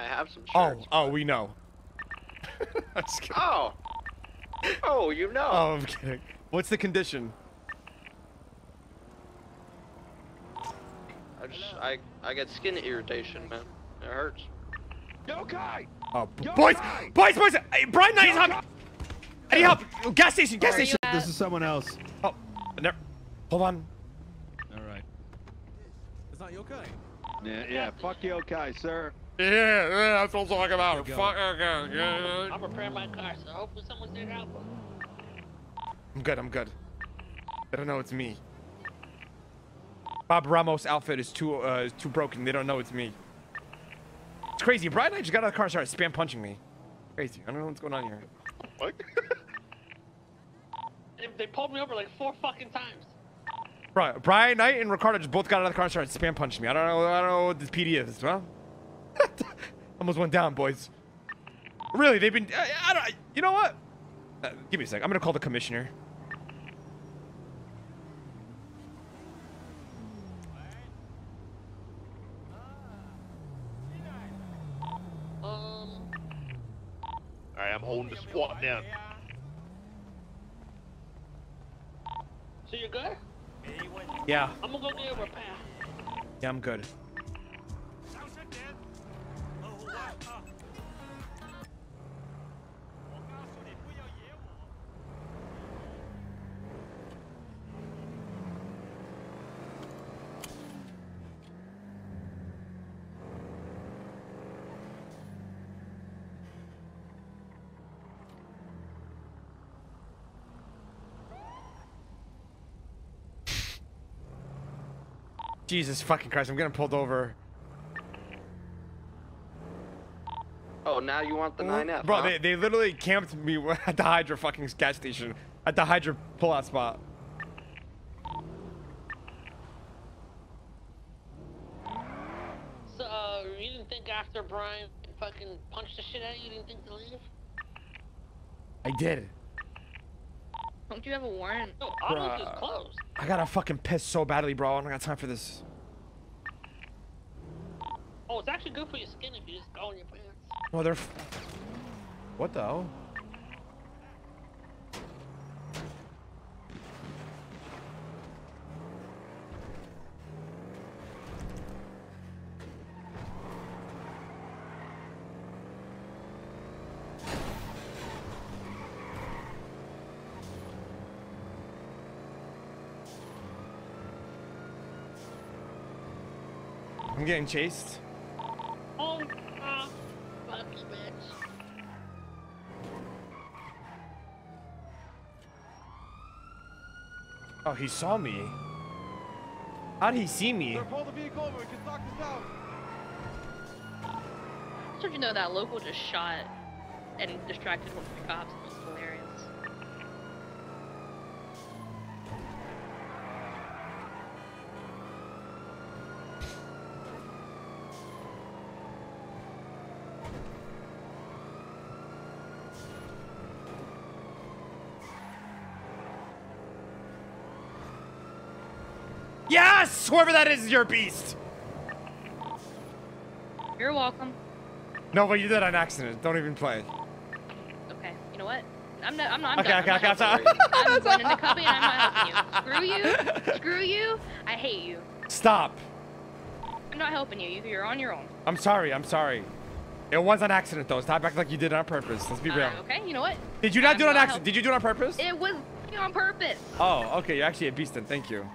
I have some Oh, shirts. oh, we know. I'm just. Oh. Oh, you know. Oh, I'm kidding. What's the condition? I just I I get skin irritation, man. It hurts. Yokai! Oh, Yo, boys, boys, boys! Hey, Brian Knight is Yo, up. guy! I need help. Gas station, gas Where are you station. at? This is someone else. Oh, never. Hold on. All right. It's not Yokai. Yeah, yeah. Fuck Yokai, sir. Yeah, yeah, that's what I'm talking about. There we go. Fuck, okay, yeah. I'm repairing my car, so hopefully someone's there to help him. I'm good, I'm good. They don't know it's me. Bob Ramos' outfit is too uh, is too broken. They don't know it's me. It's crazy. Brian and I just got out of the car and started spam punching me. Crazy. I don't know what's going on here. What? They, they pulled me over like four fucking times. Bri- Brian Knight and Ricardo just both got out of the car and started spam punching me. I don't know. I don't know what this PD is. Well, almost went down, boys. Really, they've been. I, I don't. You know what? Uh, give me a sec. I'm gonna call the commissioner. Um, Alright, I'm holding the squat down. so you're good? Yeah. I'm gonna go get a repair. Yeah, I'm good. Jesus fucking Christ! I'm getting pulled over. Oh, now you want the 9F, Bro, huh? they, they literally camped me at the Hydra fucking gas station. At the Hydra pullout spot. So, uh, you didn't think after Brian fucking punched the shit out of you, you didn't think to leave? I did. Don't you have a warrant? No, Autos is closed. I gotta fucking piss so badly, bro. I don't got time for this. Oh, it's actually good for your skin if you just go in your pants. No, they're. F what the hell? I'm getting chased. Oh, uh, fuck you, bitch. Oh, he saw me. How'd he see me? Sir, pull the vehicle over. We can talk this out. Just so you know that local just shot and distracted one of the cops. It was hilarious. Yes! Whoever that is is your beast. You're welcome. No, but you did it on accident. Don't even play. Okay, you know what? I'm not. I'm not. I'm Okay, done. okay, I'm okay, not sorry. helping you. I'm going into cubby and I'm not helping you. Screw you. Screw you. I hate you. Stop. I'm not helping you. You- You're on your own. I'm sorry. I'm sorry. It was on accident, though. Stop acting like you did it on purpose. Let's be real. Uh, okay, you know what? Did you not I'm do it on accident? Did you do it on purpose? It was on purpose. Oh, okay. You're actually a beast then. Thank you.